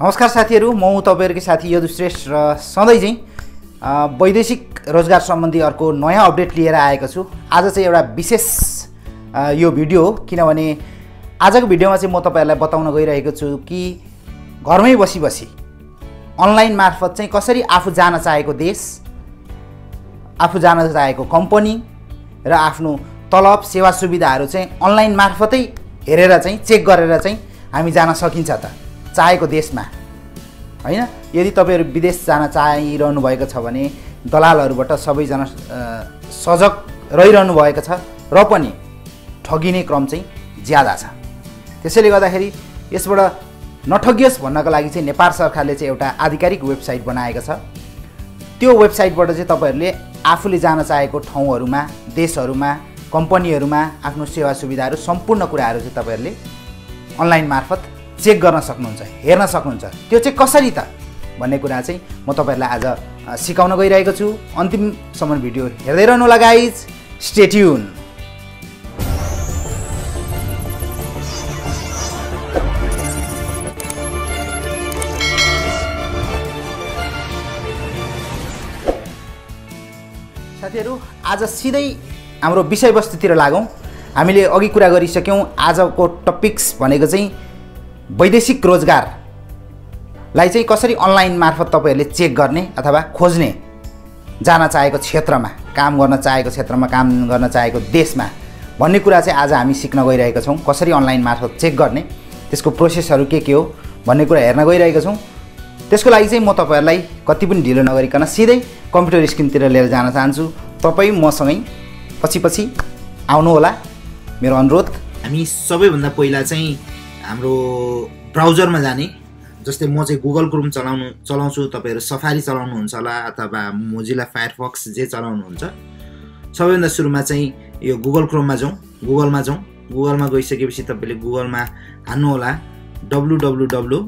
नमस्कार साथीहरू म तपाईँहरूकै साथी यदु श्रेष्ठ र सधैँ चाहिँ वैदेशिक रोजगार सम्बन्धी अर्को नयाँ अपडेट लिएर आएको छु। आज चाहिँ एउटा विशेष यो भिडियो हो किनभने आजको भिडियोमा चाहिँ म तपाईँहरूलाई बताउन गइरहेको छु कि घरमै बसी बसी अनलाइन मार्फत चाहिँ कसरी आफू जान चाहेको देश आफू जान चाहेको कम्पनी र आफ्नो तलब सेवा सुविधाहरू चाहिँ अनलाइन मार्फतै हेरेर चाहिँ चेक गरेर चाहिँ हामी जान सकिन्छ त। चाहेको देशमा। होइन? यदि तपाईँहरू विदेश जान चाहिरहनु भएको छ भने दलालहरूबाट सबैजना सजग रहिरहनु भएको छ र पनि ठगिने क्रम चाहिँ ज्यादा छ। त्यसैले गर्दाखेरि यसबाट नठगियोस् भन्नको लागि चाहिँ नेपाल सरकारले चाहिँ एउटा आधिकारिक वेबसाइट बनाएको छ। त्यो वेबसाइटबाट चाहिँ तपाईँहरूले आफूले जान चाहेको ठाउँहरूमा देशहरूमा कम्पनीहरूमा आफ्नो सेवा सुविधाहरू सम्पूर्ण कुराहरू चाहिँ तपाईँहरूले अनलाइन मार्फत चेक गर्न सक्नुहुन्छ हेर्न सक्नुहुन्छ। त्यो चाहिँ कसरी त? भन्ने कुरा चाहिँ म तपाईँहरूलाई आज सिकाउन गइरहेको छु। अन्तिमसम्म भिडियो हेर्दै रहनु होला गाइज स्टेट्युन साथीहरू आज सिधै हाम्रो विषयवस्तुतिर लागौँ। हामीले अघि कुरा गरिसक्यौँ। आजको टपिक्स भनेको चाहिँ वैदेशिक रोजगारलाई चाहिँ कसरी अनलाइन मार्फत तपाईँहरूले चेक गर्ने अथवा खोज्ने जान चाहेको क्षेत्रमा काम गर्न चाहेको क्षेत्रमा काम गर्न चाहेको देशमा भन्ने कुरा चाहिँ आज हामी सिक्न गइरहेका छौँ। कसरी अनलाइन मार्फत चेक गर्ने त्यसको प्रोसेसहरू के के हो भन्ने कुरा हेर्न गइरहेका छौँ। त्यसको लागि चाहिँ म तपाईँहरूलाई कति पनि ढिलो नगरिकन सिधै कम्प्युटर स्क्रिनतिर लिएर जान चाहन्छु। तपाईँ मसँगै पछि पछि आउनुहोला। मेरो अनुरोध। हामी सबैभन्दा पहिला चाहिँ हाम्रो ब्राउजरमा जाने। जस्तै म चाहिँ गुगल क्रोम चलाउनु चलाउँछु तपाईँहरू सफारी चलाउनुहुन्छ होला अथवा मोजिला फायरफक्स जे चलाउनुहुन्छ। सबैभन्दा सुरुमा चाहिँ यो गुगल क्रोममा जाउँ गुगलमा जाउँ। गुगलमा गइसकेपछि तपाईँले गुगलमा हान्नुहोला। W W W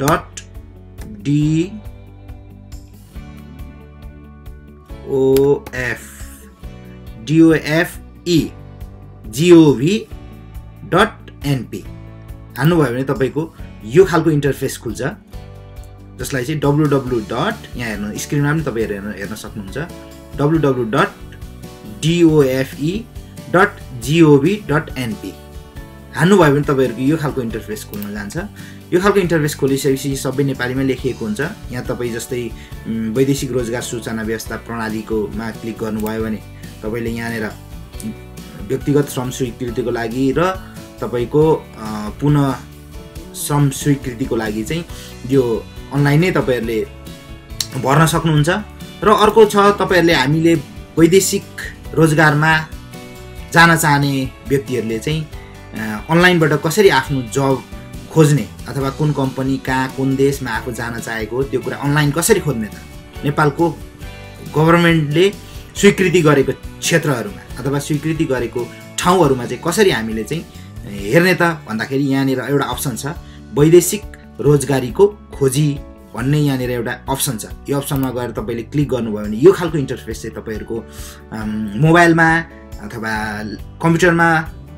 dot D OF DOFE GOV dot NP हान्नुभयो भने तपाईँको यो खालको इन्टरफेस खुल्छ। जसलाई चाहिँ डब्लु डब्लु डट यहाँ हेर्नु स्क्रिनमा पनि तपाईँहरू हेर्न हेर्न सक्नुहुन्छ। W W dot DOFE dot GOV dot NP हान्नुभयो भने तपाईँहरूको यो खालको इन्टरफेस खुल्न जान्छ। यो खालको इन्टरफेस खोलिसकेपछि सबै नेपालीमै लेखिएको हुन्छ। यहाँ तपाईँ जस्तै वैदेशिक रोजगार सूचना व्यवस्था प्रणालीकोमा क्लिक गर्नुभयो भने तपाईँले यहाँनिर व्यक्तिगत श्रम स्वीकृतिको लागि र तपाईँको पुनः श्रम स्वीकृतिको लागि चाहिँ यो अनलाइन नै तपाईँहरूले भर्न सक्नुहुन्छ। र अर्को छ तपाईँहरूले हामीले वैदेशिक रोजगारमा जान चाहने व्यक्तिहरूले चाहिँ अनलाइनबाट कसरी आफ्नो जब खोज्ने अथवा कुन कम्पनी कहाँ कुन देशमा आफू जान चाहेको त्यो कुरा अनलाइन कसरी खोज्ने त? नेपालको गभर्मेन्टले स्वीकृति गरेको क्षेत्रहरूमा अथवा स्वीकृति गरेको ठाउँहरूमा चाहिँ कसरी हामीले चाहिँ हेर्ने त भन्दाखेरि यहाँनिर एउटा अप्सन छ। वैदेशिक रोजगारीको खोजी भन्ने यहाँनिर एउटा अप्सन छ। यो अप्सनमा गएर तपाईँले क्लिक गर्नुभयो भने यो खालको इन्टरफेस चाहिँ तपाईँहरूको मोबाइलमा अथवा कम्प्युटरमा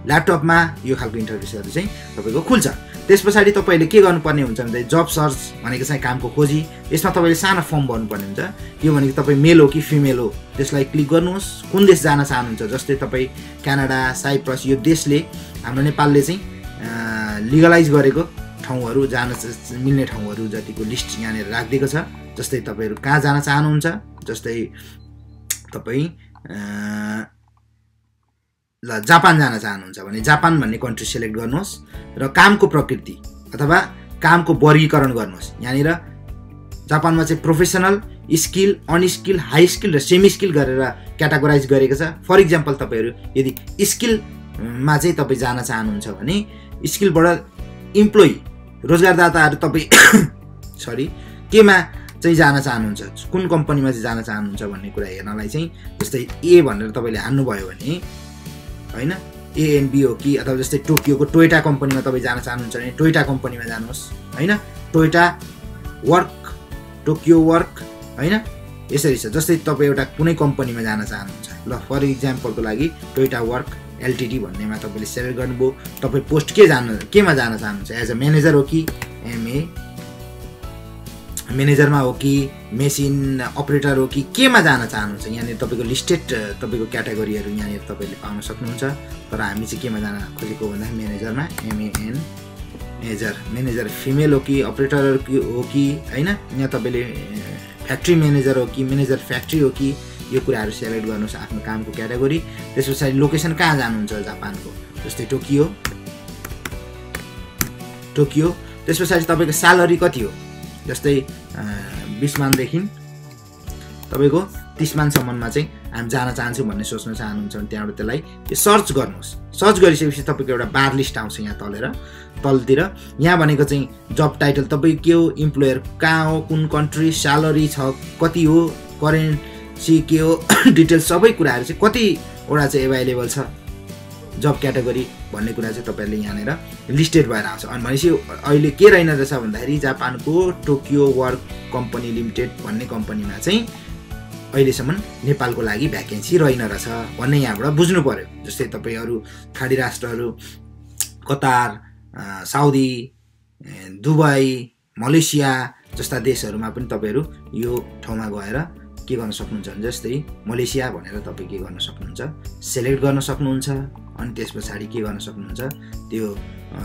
ल्यापटपमा यो खालको इन्टरफेसहरू चाहिँ तपाईँको खुल्छ। त्यस पछाडि तपाईँले के गर्नुपर्ने हुन्छ भने जब सर्च भनेको चाहिँ कामको खोजी यसमा तपाईँले सानो फर्म भर्नुपर्ने हुन्छ। यो भनेको तपाईँ मेल हो कि फिमेल हो त्यसलाई क्लिक गर्नुहोस्। कुन देश जान चाहनुहुन्छ? जस्तै तपाईँ क्यानाडा साइप्रस यो देशले हाम्रो नेपालले चाहिँ लिगलाइज गरेको ठाउँहरू जान मिल्ने ठाउँहरू जतिको लिस्ट यहाँनिर राखिदिएको छ। जस्तै तपाईँहरू कहाँ जान चाहनुहुन्छ? जस्तै तपाईँ ल जापान जान चाहनुहुन्छ भने जापान भन्ने कन्ट्री सेलेक्ट गर्नुहोस् र कामको प्रकृति अथवा कामको वर्गीकरण गर्नुहोस्। यहाँनिर जापानमा चाहिँ professional skill unskill high skill र सेमी स्किल गरेर क्याटागोराइज गरेको छ। फर इक्जाम्पल तपाईँहरू यदि स्किलमा चाहिँ तपाईँ जान चाहनुहुन्छ भने स्किलबाट इम्प्लोइ रोजगारदाताहरू तपाईँ सरी केमा चाहिँ जान चाहनुहुन्छ? कुन कम्पनीमा चाहिँ जान चाहनुहुन्छ भन्ने कुरा हेर्नलाई चाहिँ जस्तै ए भनेर तपाईँले हान्नुभयो भने होइन? एएनबी हो कि अथवा जस्तै टोकियोको टोयोटा कम्पनीमा तपाईँ जान चाहनुहुन्छ भने टोयोटा कम्पनीमा जानुहोस् होइन? टोयोटा वर्क टोकियो वर्क होइन? यसरी छ। जस्तै तपाईँ एउटा कुनै कम्पनीमा जान चाहनुहुन्छ। ल फर इक्जाम्पलको लागि टोयोटा वर्क एलटिडी भन्नेमा तपाईँले सेलेक्ट गर्नुभयो। तपाईँ पोस्ट के जान केमा जान चाहनुहुन्छ? एज अ म्यानेजर हो कि? एमए म्यानेजरमा हो कि मेसिन अपरेटर हो कि केमा जान चाहनुहुन्छ? यहाँनिर तपाईँको लिस्टेड तपाईँको क्याटेगोरीहरू यहाँनिर तपाईँले पाउन सक्नुहुन्छ। तर हामी चाहिँ केमा जान खोजेको भन्दा म्यानेजरमा एमएएन म्यानेजर म्यानेजर फिमेल हो कि अपरेटर हो कि होइन? यहाँ तपाईँले फ्याक्ट्री म्यानेजर हो कि म्यानेजर फ्याक्ट्री हो कि यो कुराहरू सेलेक्ट गर्नुहोस् आफ्नो कामको क्याटेगोरी। त्यस पछाडि लोकेसन कहाँ जानुहुन्छ जापानको? जस्तै टोकियो। टोकियो। त्यस पछाडि तपाईँको स्यालेरी कति हो? जस्तै बिस मानदेखि तपाईँको तिस मानसम्ममा चाहिँ हामी जान चाहन्छौँ भन्ने सोच्न चाहनुहुन्छ भने त्यहाँबाट त्यसलाई यो सर्च गर्नुहोस्। सर्च गरिसकेपछि तपाईँको एउटा बार लिस्ट आउँछ यहाँ तलेर तलतिर। यहाँ भनेको चाहिँ जब टाइटल तपाईँ के हो इम्प्लोयर कहाँ हो कुन कन्ट्री स्यालेरी छ कति हो करेन्सी के हो डिटेल्स सबै कुराहरू चाहिँ कतिवटा चाहिँ एभाइलेबल छ। जब क्याटेगोरी भन्ने कुरा चाहिँ तपाईँहरूले यहाँनिर लिस्टेड भएर आउँछ। अनि भनेपछि अहिले के रहेन रहेछ भन्दाखेरि जापानको टोकियो वर्क कम्पनी लिमिटेड भन्ने कम्पनीमा चाहिँ अहिलेसम्म नेपालको लागि भ्याकेन्सी रहेन रहेछ भन्ने यहाँबाट बुझ्नु पऱ्यो जस्तै तपाईँ अरू खाडी राष्ट्रहरू कतार साउदी दुबई मलेसिया जस्ता देशहरूमा पनि तपाईँहरू यो ठाउँमा गएर के गर्न सक्नुहुन्छ जस्तै मलेसिया भनेर तपाईँ के गर्न सक्नुहुन्छ? सेलेक्ट गर्न सक्नुहुन्छ। अनि त्यस पछाडि के गर्न सक्नुहुन्छ? त्यो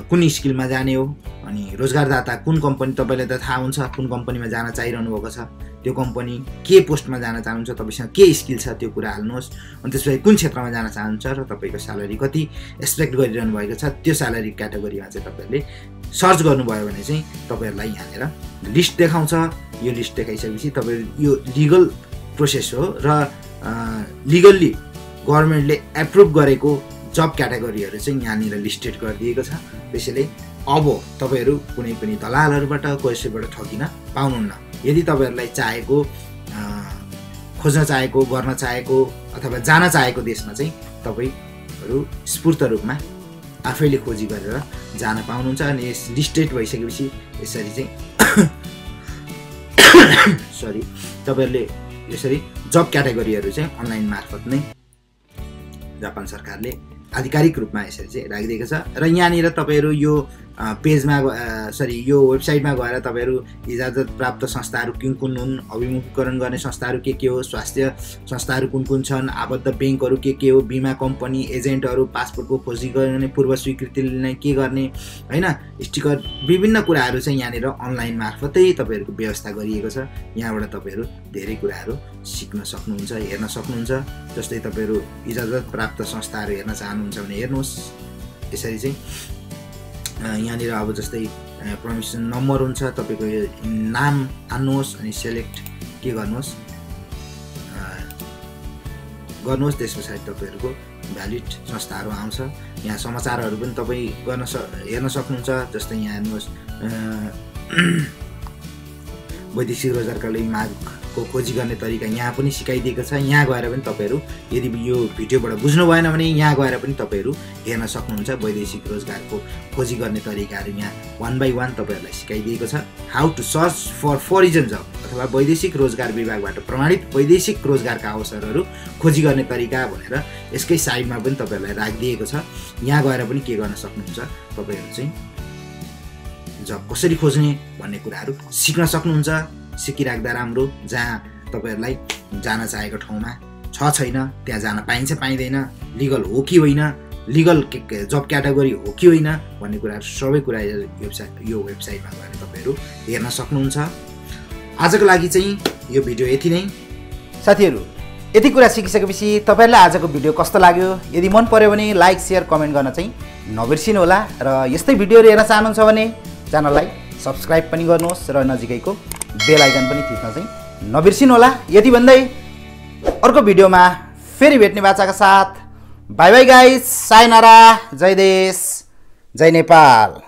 कुन स्किलमा जाने हो? अनि रोजगारदाता कुन कम्पनी तपाईँलाई त थाहा हुन्छ? कुन कम्पनीमा जान चाहिरहनु भएको छ? त्यो कम्पनी के पोस्टमा जान चाहनुहुन्छ? तपाईँसँग के स्किल छ? त्यो कुरा हाल्नुहोस्। अनि त्यसपछि कुन क्षेत्रमा जान चाहनुहुन्छ? र तपाईँको स्यालेरी कति एक्सपेक्ट गरिरहनु भएको छ? त्यो स्यालेरी क्याटेगोरीमा चाहिँ तपाईँहरूले सर्च गर्नुभयो भने चाहिँ तपाईँहरूलाई यहाँनिर लिस्ट देखाउँछ। यो लिस्ट देखाइसकेपछि तपाईँहरू यो लिगल प्रोसेस हो र लिगल्ली गभर्मेन्टले एप्रुभ गरेको जब क्याटेगोरीहरू चाहिँ यहाँनिर लिस्टेड गरिदिएको छ। त्यसैले अब तपाईँहरू कुनै पनि दलालहरूबाट कसैबाट ठगिन पाउनुहुन्न। यदि तपाईँहरूलाई चाहेको खोज्न चाहेको गर्न चाहेको अथवा जान चाहेको देशमा चाहिँ तपाईँहरू स्फूर्त रूपमा आफैले खोजी गरेर जान पाउनुहुन्छ अनि यस लिस्टेड भइसकेपछि यसरी चाहिँ सरी तपाईँहरूले यसरी जब क्याटेगोरीहरू चाहिँ अनलाइन मार्फत नै जापान सरकारले आधिकारिक रूपमा यसरी चाहिँ राखिदिएको छ। र यहाँनिर तपाईँहरू यो पेजमा सरी यो वेबसाइटमा गएर तपाईँहरू इजाजत प्राप्त संस्थाहरू कुन कुन हुन् अभिमुखीकरण गर्ने संस्थाहरू के के हो स्वास्थ्य संस्थाहरू कुन कुन छन् आबद्ध ब्याङ्कहरू के के हो बिमा कम्पनी एजेन्टहरू पासपोर्टको खोजी गर्ने पूर्व स्वीकृति लिने के गर्ने होइन? स्टिकर विभिन्न कुराहरू चाहिँ यहाँनिर अनलाइन मार्फतै तपाईँहरूको व्यवस्था गरिएको छ। यहाँबाट तपाईँहरू धेरै कुराहरू सिक्न सक्नुहुन्छ हेर्न सक्नुहुन्छ जस्तै तपाईँहरू इजाजत प्राप्त संस्थाहरू हेर्न चाहनुहुन्छ भने हेर्नुहोस्। यसरी चाहिँ यहाँनिर अब जस्तै पर्मिसन नम्बर हुन्छ तपाईँको नाम हान्नुहोस् अनि सेलेक्ट के गर्नुहोस्। गर्नुहोस् त्यस पछाडि तपाईँहरूको भ्यालिड संस्थाहरू आउँछ। यहाँ समाचारहरू पनि तपाईँ गर्न स हेर्न सक्नुहुन्छ जस्तै यहाँ हेर्नुहोस् वैदेशिक रोजगारका लागि मागको खोजी गर्ने तरिका यहाँ पनि सिकाइदिएको छ। यहाँ गएर पनि तपाईँहरू यदि यो भिडियोबाट बुझ्नु भएन भने यहाँ गएर पनि तपाईँहरू हेर्न सक्नुहुन्छ वैदेशिक रोजगारको खोजी गर्ने तरिकाहरू। यहाँ वान बाई वान तपाईँहरूलाई सिकाइदिएको छ। How to search for foreign job अथवा वैदेशिक रोजगार विभागबाट प्रमाणित वैदेशिक रोजगारका अवसरहरू खोजी गर्ने तरिका भनेर यसकै साइडमा पनि तपाईँहरूलाई राखिदिएको छ। यहाँ गएर पनि के गर्न सक्नुहुन्छ तपाईँहरू चाहिँ जब कसरी खोज्ने भन्ने कुराहरू सिक्न सक्नुहुन्छ। सिकिराख्दा राम्रो जहाँ तपाईँहरूलाई जान चाहेको ठाउँमा छ छैन त्यहाँ जान पाइन्छ पाइँदैन लिगल हो कि होइन लिगल जब क्याटेगोरी हो कि होइन भन्ने कुराहरू सबै कुरा वेबसाइट यो वेबसाइटमा गएर तपाईँहरू हेर्न सक्नुहुन्छ। आजको लागि चाहिँ यो भिडियो यति नै। साथीहरू यति कुरा सिकिसकेपछि तपाईँहरूलाई आजको भिडियो कस्तो लाग्यो? यदि मन पऱ्यो भने लाइक सेयर कमेन्ट गर्न चाहिँ नबिर्सिनु होला र यस्तै भिडियोहरू हेर्न चाहनुहुन्छ भने च्यानललाई सब्सक्राइब पनि गर्नुहोस् र नजिकैको बेल आइकन पनि थिच्न चाहिँ नबिर्सिनु होला यति भन्दै अर्को भिडियोमा फेरि भेट्ने बाचाका साथ। बाई बाई गाइस साइनारा जय देश जय नेपाल।